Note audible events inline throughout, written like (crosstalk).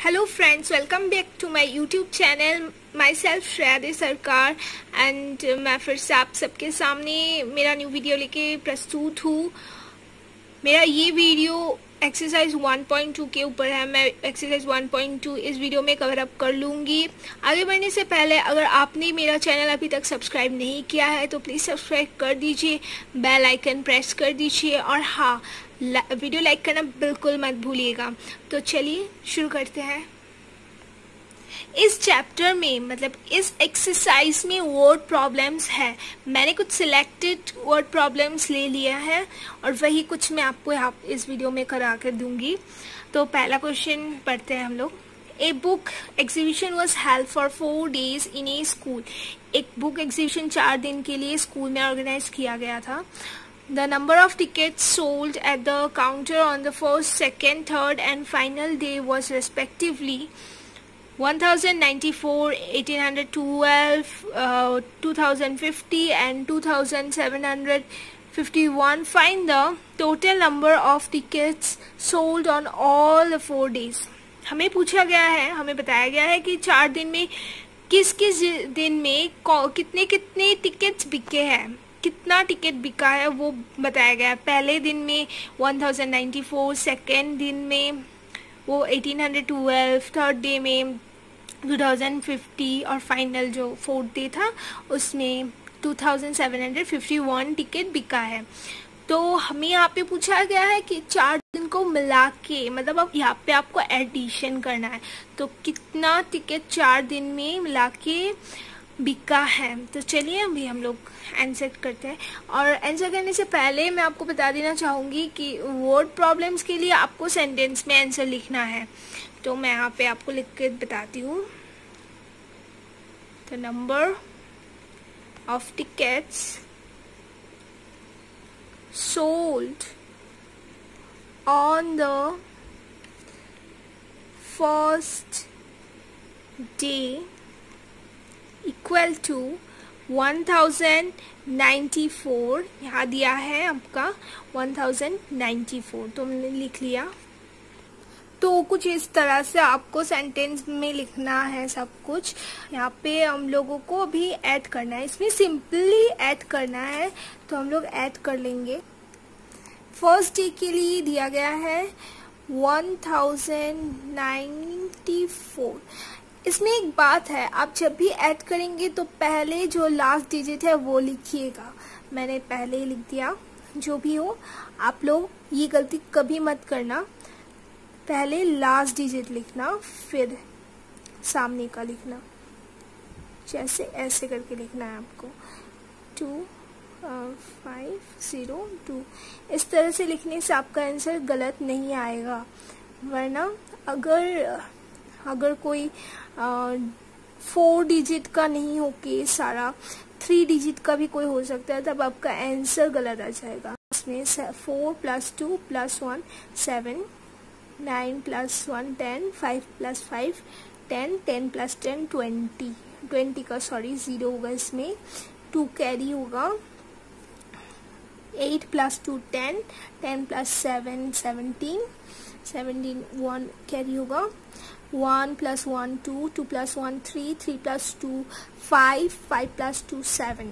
Hello friends welcome back to my YouTube channel my self श्रेयादे सरकार and मैं फिर से आप सबके सामने मेरा न्यू वीडियो लेके प्रस्तुत हूँ। मेरा ये वीडियो एक्सरसाइज 1.2 के ऊपर है। मैं एक्सरसाइज 1.2 इस वीडियो में कवर अप कर लूँगी। आगे बढ़ने से पहले अगर आपने मेरा चैनल अभी तक सब्सक्राइब नहीं किया है तो प्लीज़ सब्सक्राइब कर दीजिए। बेल आइकन प्रेस कर दीजिए। और हाँ वीडियो लाइक करना बिल्कुल मत भूलिएगा। तो चलिए, शुरू करते हैं। इस चैप्टर में मतलब इस एक्सरसाइज में वर्ड प्रॉब्लम्स है। मैंने कुछ सिलेक्टेड वर्ड प्रॉब्लम्स ले लिया है और वही कुछ मैं आपको यहाँ इस वीडियो में करा कर दूँगी। तो पहला क्वेश्चन पढ़ते हैं हम लोग। A book exhibition was held for four days in a school एक बुक एग्जीबिशन चार दिन के लिए स्कूल में ऑर्गेनाइज किया गया था। The number of tickets sold at the counter on the first, second, third and final day was respectively 1094, 1812, uh, 2050 and 2751. Find the total number of tickets sold on all the four days. हमें पूछा गया है हमें बताया गया है कि चार दिन में किस किस दिन में कितने कितने टिकट्स बिके हैं कितना टिकट बिका है वो बताया गया पहले दिन में 1094 सेकेंड दिन में वो 1812 थर्ड डे में 2050 और फाइनल जो फोर्थ डे था, उसमें 2751 टिकट बिका है। तो हमें यहाँ पे पूछा गया है कि चार दिन को मिला के मतलब अब यहाँ पे आपको एडिशन करना है। तो कितना टिकट चार दिन में मिला के बिका है। तो चलिए अभी हम लोग आंसर करते हैं। और एंसर करने से पहले मैं आपको बता देना चाहूँगी कि वर्ड प्रॉब्लम्स के लिए आपको सेंटेंस में आंसर लिखना है। तो मैं यहाँ पे आपको लिख के बताती हूँ। The number of tickets sold on the first day equal to 1094 यहाँ दिया है आपका 1094 तो हमने लिख लिया। तो कुछ इस तरह से आपको सेंटेंस में लिखना है सब कुछ। यहाँ पे हम लोगों को भी ऐड करना है। इसमें सिंपली ऐड करना है तो हम लोग ऐड कर लेंगे। फ़र्स्ट डे के लिए दिया गया है 1094 इसमें एक बात है, आप जब भी ऐड करेंगे तो पहले जो लास्ट डिजिट है वो लिखिएगा। मैंने पहले ही लिख दिया, जो भी हो, आप लोग ये गलती कभी मत करना। पहले लास्ट डिजिट लिखना, फिर सामने का लिखना। जैसे ऐसे करके लिखना है आपको। टू फाइव ज़ीरो टू इस तरह से लिखने से आपका आंसर गलत नहीं आएगा। वरना अगर अगर कोई फोर डिजिट का नहीं हो के सारा। थ्री डिजिट का भी कोई हो सकता है, तब आपका आंसर गलत आ जाएगा। इसमें four plus two plus one seven nine plus one ten five plus five ten ten plus ten twenty twenty का सॉरी ज़ीरो होगा इसमें। टू कैरी होगा। Eight plus two ten ten plus seven seventeen seventeen one carry होगा। One plus one two two plus one three three plus two five five plus two seven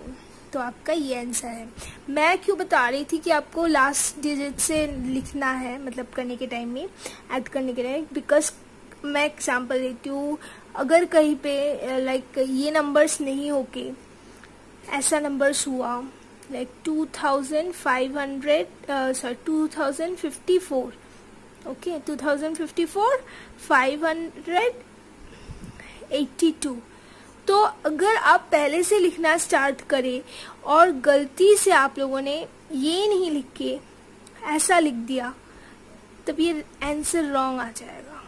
तो आपका ये answer है। मैं क्यों बता रही थी कि आपको लास्ट डिजिट से लिखना है मतलब करने के टाइम में ऐड करने के टाइम बिकॉज़ मैं एग्जांपल देती हूँ, अगर कहीं पे लाइक ये नंबर्स नहीं होके, ऐसा नंबर्स हुआ like two thousand five hundred sorry two thousand fifty four okay 2054 582 तो अगर आप पहले से लिखना स्टार्ट करें और गलती से आप लोगों ने ये नहीं लिख के ऐसा लिख दिया, तब ये आंसर रॉन्ग आ जाएगा।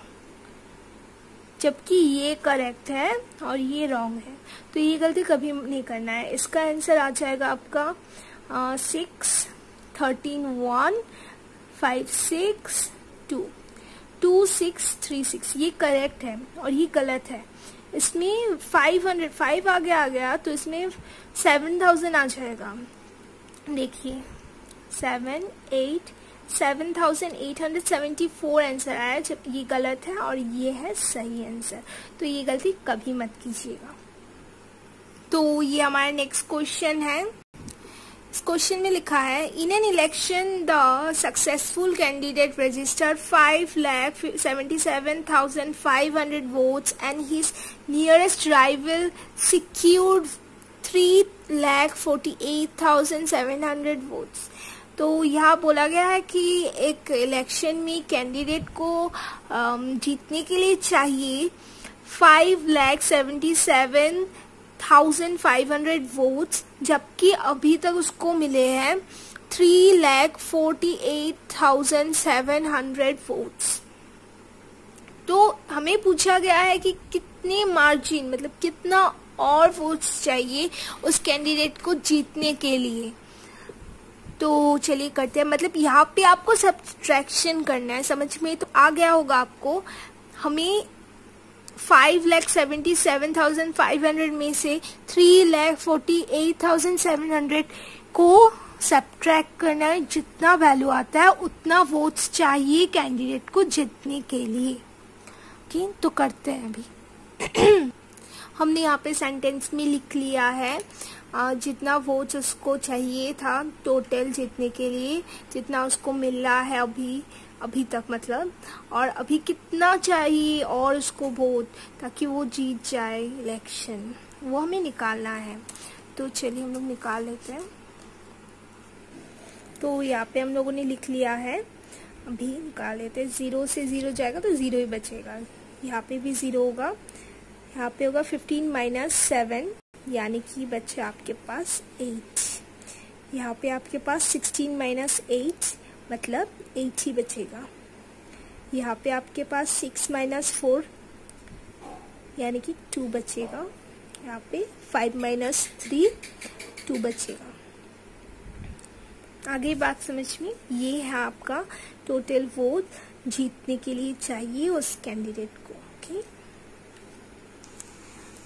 जबकि ये करेक्ट है और ये रॉन्ग है। तो ये गलती कभी नहीं करना है। इसका आंसर आ जाएगा आपका six thirteen one five six two two six, three six, ये करेक्ट है और ये गलत है। इसमें फाइव हंड्रेड फाइव आगे आ गया तो इसमें सेवन थाउज़ेंड आ जाएगा। देखिए seven eight seven thousand eight hundred seventy four answer आया जब ये गलत है और ये है सही आंसर तो ये गलती कभी मत कीजिएगा। तो ये हमारा नेक्स्ट क्वेश्चन है। क्वेश्चन में लिखा है in an election the successful candidate register five lakh seventy seven thousand five hundred votes and his nearest rival secured three lakh forty eight thousand seven hundred votes तो यहाँ बोला गया है कि एक इलेक्शन में कैंडिडेट को जीतने के लिए चाहिए five lakh seventy seven thousand five hundred votes जबकि अभी तक उसको मिले हैं three lakh forty eight thousand seven hundred votes तो हमें पूछा गया है कि कितने मार्जिन मतलब कितना और वोट्स चाहिए उस कैंडिडेट को जीतने के लिए। तो चलिए करते हैं। मतलब यहाँ पे आपको सब्ट्रैक्शन करना है, समझ में तो आ गया होगा आपको। हमें five lakh seventy seven thousand five hundred में से three lakh forty eight thousand seven hundred को सब्ट्रैक्ट करना है। जितना वैल्यू आता है, उतना वोट्स चाहिए कैंडिडेट को जीतने के लिए। ओके तो करते हैं अभी। (clears throat) हमने यहाँ पे सेंटेंस में लिख लिया है। जितना वोट्स उसको चाहिए था टोटल जीतने के लिए, जितना उसको मिल है अभी अभी तक मतलब। और अभी कितना चाहिए और उसको वोट ताकि वो जीत जाए इलेक्शन वो हमें निकालना है। तो चलिए हम लोग निकाल लेते हैं। तो यहाँ पे हम लोगों ने लिख लिया है। अभी निकाल लेते हैं। ज़ीरो से ज़ीरो जाएगा तो ज़ीरो ही बचेगा। यहाँ पे भी ज़ीरो होगा। यहाँ पे होगा फिफ्टीन माइनस सेवन यानी कि बच्चे आपके पास एट यहाँ पे आपके पास सिक्सटीन माइनस एट मतलब एट ही बचेगा। यहाँ पे आपके पास सिक्स माइनस फोर यानी कि टू बचेगा। यहाँ पे फाइव माइनस थ्री टू बचेगा। आगे बात समझ में? ये है आपका टोटल वोट जीतने के लिए चाहिए उस कैंडिडेट को ओके okay?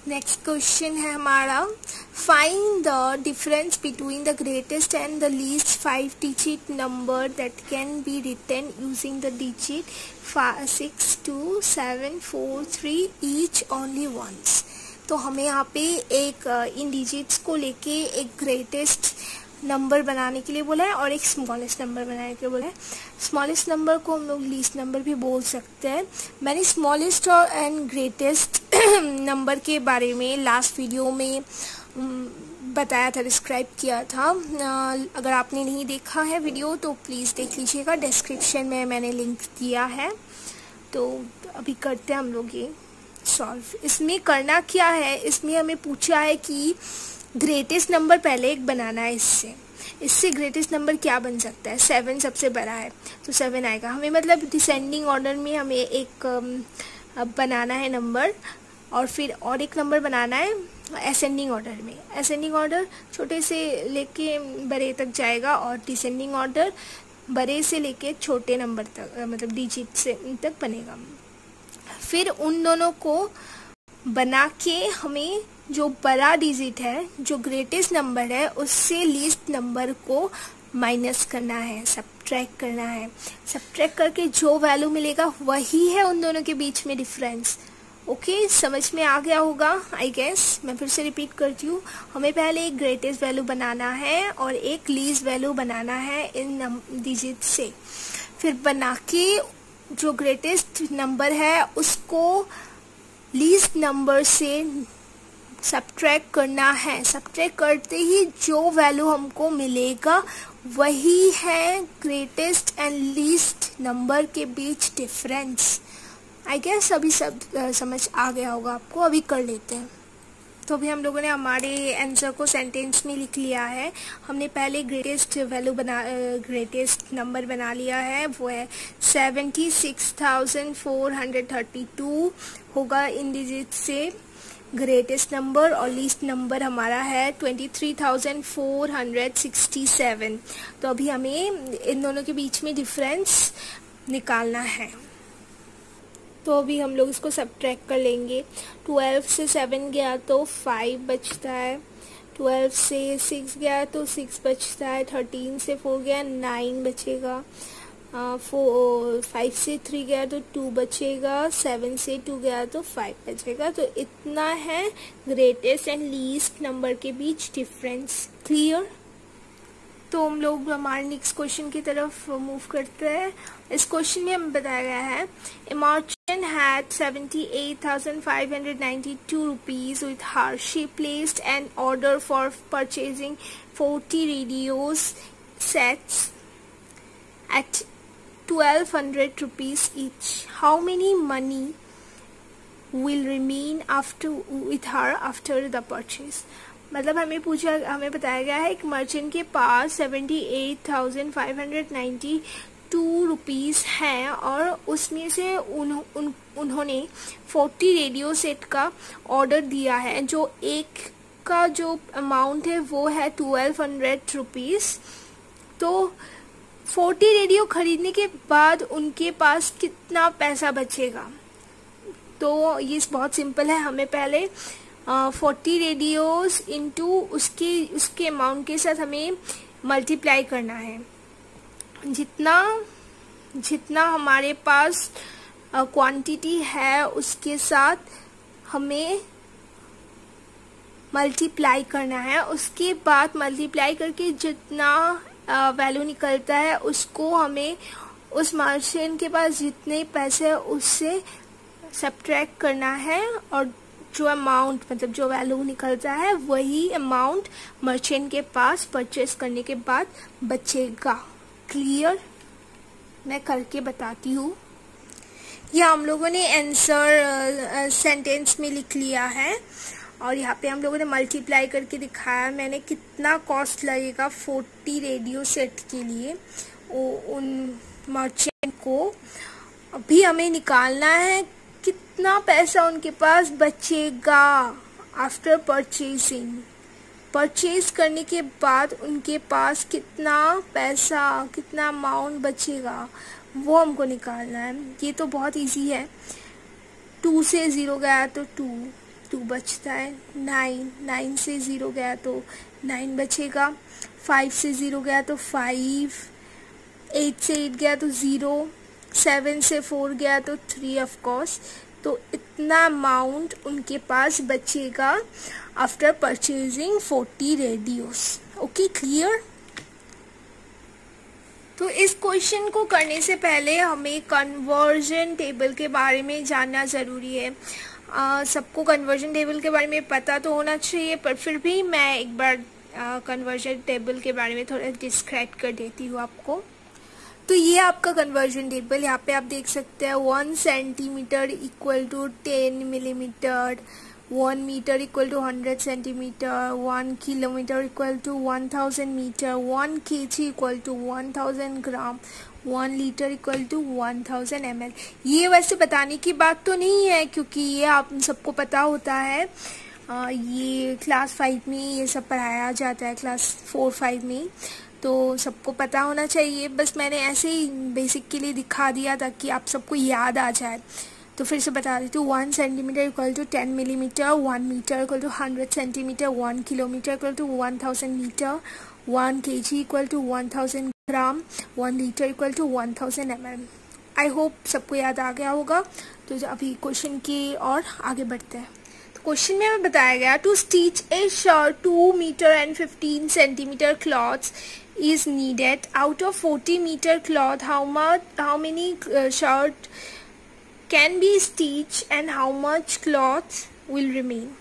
नेक्स्ट क्वेश्चन है हमारा। Find the difference between the greatest and the least five digit number that can be written using the digit six two seven four three each only once तो हमें यहाँ पे एक इन digits को लेके एक ग्रेटेस्ट नंबर बनाने के लिए बोला है और एक स्मॉलेस्ट नंबर बनाने के लिए बोला है। स्मॉलेस्ट नंबर को हम लोग लीस्ट नंबर भी बोल सकते हैं। मैंने स्मॉलेस्ट और एंड ग्रेटेस्ट (clears throat) नंबर के बारे में लास्ट वीडियो में बताया था डिस्क्राइब किया था। अगर आपने नहीं देखा है वीडियो तो प्लीज़ देख लीजिएगा। डिस्क्रिप्शन में मैंने लिंक दिया है। तो अभी करते हैं हम लोग ये सॉल्व इसमें करना क्या है? इसमें हमें पूछा है कि ग्रेटेस्ट नंबर पहले एक बनाना है इससे। इससे ग्रेटेस्ट नंबर क्या बन सकता है? सेवन सबसे बड़ा है तो सेवन आएगा। हमें मतलब डिसेंडिंग ऑर्डर में हमें एक बनाना है नंबर और फिर और एक नंबर बनाना है असेंडिंग ऑर्डर में। असेंडिंग ऑर्डर छोटे से लेके बड़े तक जाएगा और डिसेंडिंग ऑर्डर बड़े से लेके छोटे नंबर तक मतलब डिजिट से तक बनेगा। फिर उन दोनों को बना के हमें जो बड़ा डिजिट है, जो ग्रेटेस्ट नंबर है, उससे लीस्ट नंबर को माइनस करना है सब ट्रैक करना है। सब ट्रैक करके जो वैल्यू मिलेगा, वही है उन दोनों के बीच में डिफरेंस ओके okay, समझ में आ गया होगा आई गेस मैं फिर से रिपीट करती हूँ. हमें पहले एक ग्रेटेस्ट वैल्यू बनाना है और एक लीज वैल्यू बनाना है इन डिजिट से. फिर बना के जो ग्रेटेस्ट नंबर है उसको लीज नंबर से सब्ट्रैक्ट करना है. सब्ट्रैक्ट करते ही जो वैल्यू हमको मिलेगा वही है ग्रेटेस्ट एंड लीस्ट नंबर के बीच डिफरेंस आई गेस अभी सब समझ आ गया होगा आपको, अभी कर लेते हैं। तो अभी हम लोगों ने हमारे आंसर को सेंटेंस में लिख लिया है। हमने पहले ग्रेटेस्ट वैल्यू बना ग्रेटेस्ट नंबर बना लिया है, वो है seventy six thousand four hundred thirty two होगा इन डिजिट से। ग्रेटेस्ट नंबर और लीस्ट नंबर हमारा है twenty three thousand four hundred sixty seven तो अभी हमें इन दोनों के बीच में डिफरेंस निकालना है। तो अभी हम लोग इसको सब कर लेंगे। ट्वेल्व से सेवन गया तो फाइव बचता है। ट्वेल्व से सिक्स गया तो सिक्स बचता है। थर्टीन से फोर गया नाइन बचेगा। फोर फाइव से थ्री गया तो टू बचेगा। सेवन से टू गया तो फाइव बचेगा। तो इतना है ग्रेटेस्ट एंड लीस्ट नंबर के बीच डिफरेंस क्लियर तो हम लोग हमारे नेक्स्ट क्वेश्चन की तरफ़ मूव करते हैं। इस क्वेश्चन में हमें बताया गया है इमर्चन had 78,592 rupees with her. She placed an order for purchasing 40 radio sets at 1200 rupees each. How many money will remain after with her after the purchase? मतलब हमें पूछा हमें बताया गया है एक मर्चेंट के पास 78,592 टू रुपीज़ हैं और उसमें से उन, उन उन्होंने फोर्टी रेडियो सेट का ऑर्डर दिया है। जो एक का जो अमाउंट है वो है ट्वेल्व हंड्रेड रुपीज़ तो फोर्टी रेडियो खरीदने के बाद उनके पास कितना पैसा बचेगा? तो ये बहुत सिंपल है। हमें पहले फोर्टी रेडियोस इनटू उसके उसके अमाउंट के साथ हमें मल्टीप्लाई करना है। जितना जितना हमारे पास क्वांटिटी है उसके साथ हमें मल्टीप्लाई करना है। उसके बाद मल्टीप्लाई करके जितना वैल्यू निकलता है उसको हमें उस मार्शियन के पास जितने पैसे है उससे सब्ट्रैक्ट करना है और जो अमाउंट मतलब जो वैल्यू निकलता है वही अमाउंट मर्चेंट के पास परचेस करने के बाद बचेगा। क्लियर मैं करके बताती हूँ। यह हम लोगों ने आंसर सेंटेंस में लिख लिया है। और यहाँ पे हम लोगों ने मल्टीप्लाई करके दिखाया। मैंने कितना कॉस्ट लगेगा फोर्टी रेडियो सेट के लिए ओ, उन मर्चेंट को। अभी हमें निकालना है कितना पैसा उनके पास बचेगा आफ्टर परचेजिंग परचेज करने के बाद उनके पास कितना पैसा, कितना अमाउंट बचेगा, वो हमको निकालना है। ये तो बहुत इजी है। टू से ज़ीरो गया तो टू टू बचता है। नाइन नाइन से ज़ीरो गया तो नाइन बचेगा। फाइव से ज़ीरो गया तो फाइव एट से एट गया तो ज़ीरो सेवन से फोर गया तो थ्री ऑफ़ कोर्स तो इतना अमाउंट उनके पास बचेगा after purchasing forty radios okay clear तो इस क्वेश्चन को करने से पहले हमें कन्वर्जन टेबल के बारे में जानना ज़रूरी है। सबको कन्वर्जन टेबल के बारे में पता तो होना चाहिए, पर फिर भी मैं एक बार कन्वर्जन टेबल के बारे में थोड़ा डिस्क्राइब कर देती हूँ आपको। तो ये आपका कन्वर्जन टेबल यहाँ पे आप देख सकते हैं one centimetre equal to ten millimetre one metre equal to hundred centimetre one kilometre equal to one thousand metre one K G equal to one thousand gram one litre equal to one thousand ML ये वैसे बताने की बात तो नहीं है क्योंकि ये आप सबको पता होता है। आ, ये क्लास फाइव में ये सब पढ़ाया जाता है क्लास फोर फाइव में। तो सबको पता होना चाहिए। बस मैंने ऐसे ही बेसिक के लिए दिखा दिया ताकि आप सबको याद आ जाए। तो फिर से बता देती हूँ one centimetre equal to ten millimetre one metre equal to hundred centimetre one kilometre equal to one thousand metre one K G equal to one thousand gram one litre equal to one thousand M M I hope सबको याद आ गया होगा। तो अभी question की और आगे बढ़ते हैं। तो क्वेश्चन में हमें बताया गया to stitch a shirt two metre and fifteen centimetre cloths is needed out of 40 meter cloth how much how many uh, shirt can be stitch and how much cloth will remain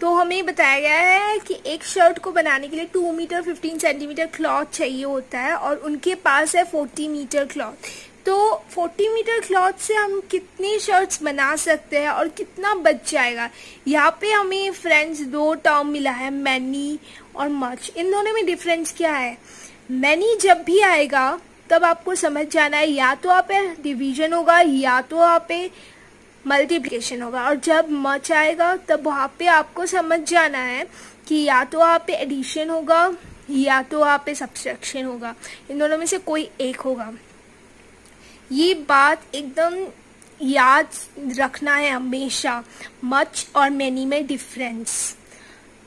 तो हमें बताया गया है कि एक shirt को बनाने के लिए two metre fifteen centimetre cloth चाहिए होता है और उनके पास है फोर्टी मीटर क्लॉथ तो 40 मीटर क्लॉथ से हम कितनी शर्ट्स बना सकते हैं और कितना बच जाएगा? यहाँ पे हमें फ्रेंड्स दो टर्म मिला है मैनी और मच इन दोनों में डिफरेंस क्या है? मैनी जब भी आएगा, तब आपको समझ जाना है, या तो आप डिवीज़न होगा, या तो आप मल्टीप्लिकेशन होगा। और जब मच आएगा, तब वहाँ पे आपको समझ जाना है कि या तो आप पे एडिशन होगा, या तो आप पे सब्सट्रैक्शन होगा। इन दोनों में से कोई एक होगा। ये बात एकदम याद रखना है हमेशा मच और मैनी में डिफरेंस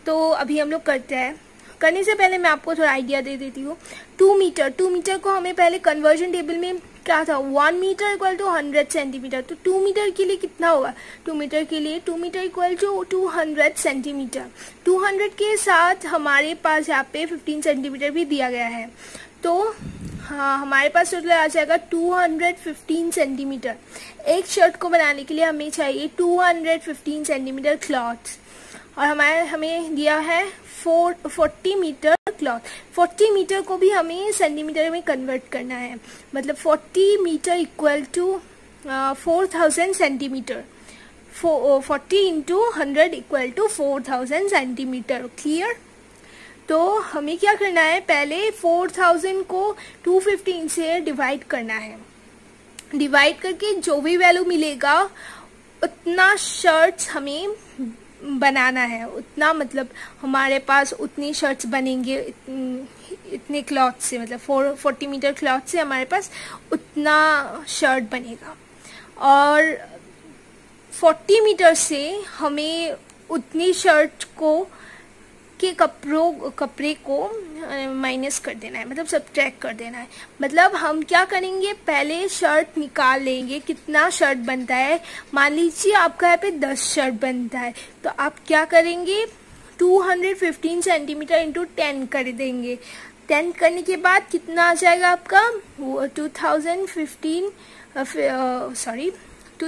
तो अभी हम लोग करते हैं। करने से पहले मैं आपको थोड़ा आइडिया दे देती हूँ। टू मीटर टू मीटर को हमें पहले कन्वर्जन टेबल में क्या था? One metre equal to hundred centimetre तो टू मीटर के लिए कितना होगा? टू मीटर के लिए two metre equal to two hundred centimetre two hundred के साथ हमारे पास यहाँ पे फिफ्टीन सेंटीमीटर भी दिया गया है। तो हाँ हमारे पास टोटल आ जाएगा 215 सेंटीमीटर एक शर्ट को बनाने के लिए हमें चाहिए 215 सेंटीमीटर क्लॉथ और हमारे, हमें दिया है four forty metre cloth forty metre को भी हमें सेंटीमीटर में कन्वर्ट करना है। मतलब forty metre equal to four thousand centimetre forty into hundred equal to four thousand centimetre clear तो हमें क्या करना है? पहले फोर थाउज़ेंड को टू फिफ्टीन से डिवाइड करना है। डिवाइड करके जो भी वैल्यू मिलेगा, उतना शर्ट्स हमें बनाना है। उतना मतलब हमारे पास उतनी शर्ट्स बनेंगे, इतने क्लॉथ से मतलब फोर फोर्टी मीटर क्लॉथ से हमारे पास उतना शर्ट बनेगा। और फोर्टी मीटर से हमें उतनी शर्ट को के कपड़ों, कपड़े को माइनस कर देना है मतलब सब कर देना है। मतलब हम क्या करेंगे? पहले शर्ट निकाल लेंगे। कितना शर्ट बनता है? मान लीजिए आपका यहाँ पे दस शर्ट बनता है। तो आप क्या करेंगे? 215 सेंटीमीटर इंटू टेन कर देंगे। टेन करने के बाद कितना आ जाएगा आपका? Two thousand fifteen sorry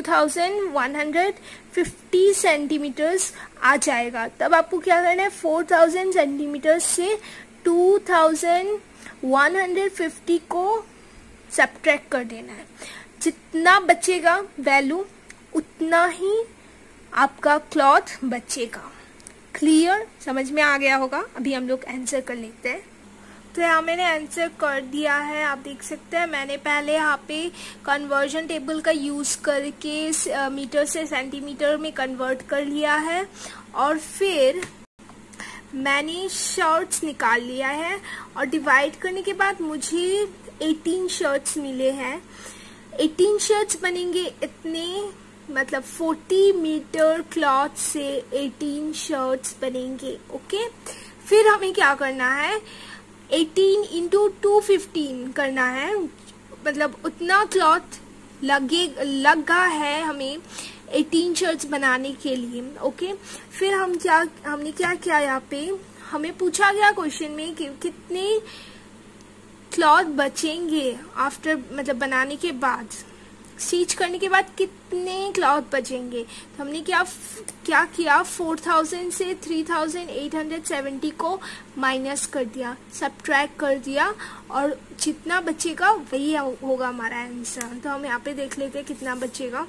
2150 centimetres आ जाएगा। तब आपको क्या करना है? 4000 सेंटीमीटर से 2150 को सब्ट्रैक्ट कर देना है। जितना बचेगा वैल्यू उतना ही आपका क्लॉथ बचेगा। क्लियर समझ में आ गया होगा? अभी हम लोग आंसर कर लेते हैं। तो यहाँ मैंने आंसर कर दिया है, आप देख सकते हैं। मैंने पहले यहाँ पे कन्वर्जन टेबल का यूज़ करके मीटर से सेंटीमीटर में कन्वर्ट कर लिया है। और फिर मैंने शर्ट्स निकाल लिया है। और डिवाइड करने के बाद मुझे 18 शर्ट्स मिले हैं। 18 शर्ट्स बनेंगे इतने मतलब 40 मीटर क्लॉथ से 18 शर्ट्स बनेंगे ओके फिर हमें क्या करना है? 18 इंटू टू फिफ्टीन करना है। मतलब उतना क्लॉथ लगे, लगा है हमें 18 शर्ट्स बनाने के लिए ओके फिर हम क्या, हमने क्या किया यहाँ पे? हमें पूछा गया क्वेश्चन में कि कितने क्लॉथ बचेंगे आफ्टर मतलब बनाने के बाद। स्टिच करने के बाद कितने क्लॉथ बचेंगे तो हमने क्या क्या किया? 4000 से 3870 को माइनस कर दिया सब कर दिया और जितना बचेगा वही होगा हमारा आंसर तो हम यहाँ पे देख लेते हैं कितना बचेगा।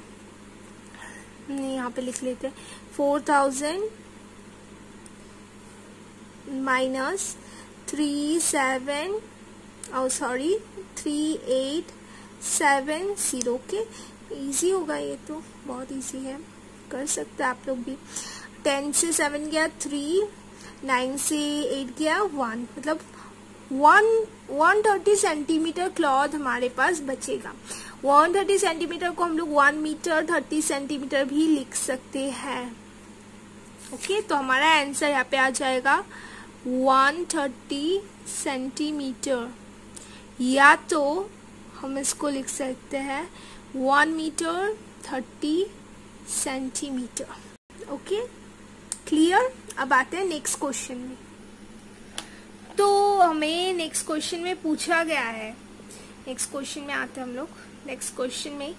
यहाँ पे लिख लेते हैं four thousand minus three seven और sorry three eight seven zero के इजी होगा ये तो बहुत इजी है, कर सकते हैं आप लोग भी। टेन से सेवन गया थ्री नाइन से एट गया वन मतलब one one thirty centimetre cloth हमारे पास बचेगा। वन थर्टी सेंटीमीटर को हम लोग वन मीटर थर्टी सेंटीमीटर भी लिख सकते हैं। ओके तो हमारा आंसर यहाँ पे आ जाएगा। वन थर्टी सेंटीमीटर या तो हम इसको लिख सकते हैं one metre thirty centimetre. Okay? Clear? अब आते हैं नेक्स्ट क्वेश्चन में। तो हमें नेक्स्ट क्वेश्चन में पूछा गया है। नेक्स्ट क्वेश्चन में आते हैं हम लोग। नेक्स्ट क्वेश्चन में।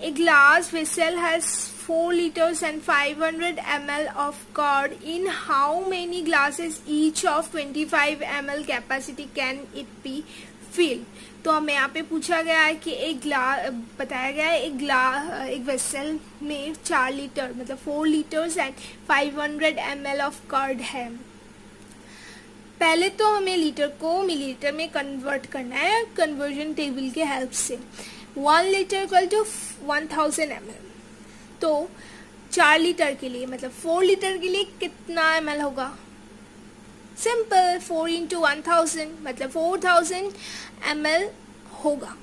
A glass vessel has four litres and 500 ml of curd. In how many glasses each of 25 ml capacity can it be filled? तो हमें यहाँ पे पूछा गया है कि एक ग्लास बताया गया है, एक ग्लास एक वेसल में चार लीटर मतलब four litres and five hundred M L of curd है। पहले तो हमें लीटर को मिलीलीटर में कन्वर्ट करना है कन्वर्जन टेबल के हेल्प से। One litre equal to one thousand M तो चार लीटर के लिए मतलब फोर लीटर के लिए कितना एम होगा? Simple four into one thousand मतलब फोर थाउज़ेंड एम एल होगा।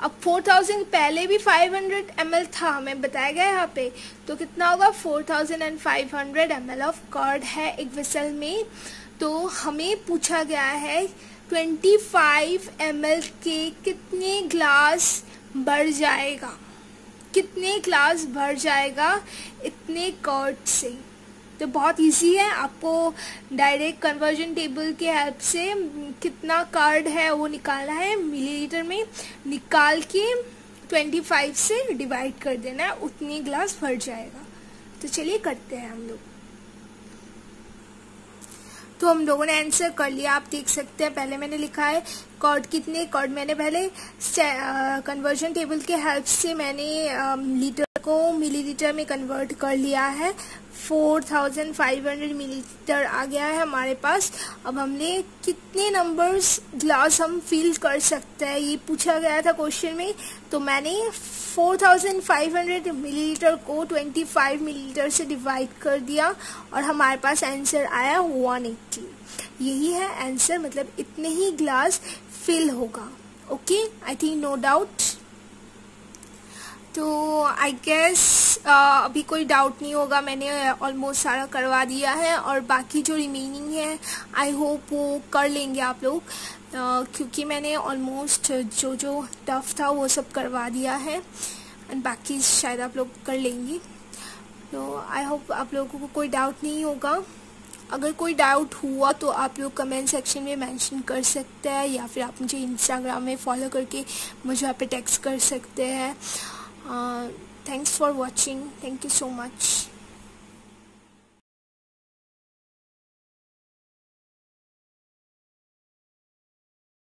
अब 4000 पहले भी 500 ml था, हमें बताया गया यहाँ पे। तो कितना होगा? 4500 ml ऑफ़ कर्ड है एक विसल में। तो हमें पूछा गया है 25 एम एल के कितने ग्लास बढ़ जाएगा? कितने ग्लास भर जाएगा इतने कर्ट से? तो बहुत इजी है। आपको डायरेक्ट कन्वर्जन टेबल के हेल्प से कितना कार्ड है वो निकालना है। मिलीलीटर में निकाल के 25 से डिवाइड कर देना है। उतनी ग्लास भर जाएगा। तो चलिए करते हैं हम लोग। तो हम लोगों ने आंसर कर लिया। आप देख सकते हैं, पहले मैंने लिखा है कॉर्ड कितने कॉर्ड मैंने पहले कन्वर्जन टेबल के हेल्प से मैंने लीटर को मिलीलीटर में कन्वर्ट कर लिया है। 4500 मिलीलीटर आ गया है हमारे पास। अब हमने कितने नंबर्स ग्लास हम फिल कर सकते हैं? ये पूछा गया था क्वेश्चन में। तो मैंने 4500 मिलीलीटर को 25 मिलीलीटर से डिवाइड कर दिया और हमारे पास आंसर आया 180 यही है आंसर मतलब इतने ही ग्लास फिल होगा। Okay I think no doubt तो आई गेस अभी कोई डाउट नहीं होगा मैंने ऑलमोस्ट सारा करवा दिया है और बाकी जो रिमेनिंग है आई होप वो कर लेंगे आप लोग। Uh, क्योंकि मैंने ऑलमोस्ट जो जो टफ था वो सब करवा दिया है एंड बाकी शायद आप लोग कर लेंगे। तो आई होप आप लोगों को कोई डाउट नहीं होगा। अगर कोई डाउट हुआ तो आप लोग कमेंट सेक्शन में मेंशन कर सकते हैं या फिर आप मुझे इंस्टाग्राम में फॉलो करके मुझे वहाँ पे टेक्स्ट कर सकते हैं। Uh, thanks for watching. Thank you so much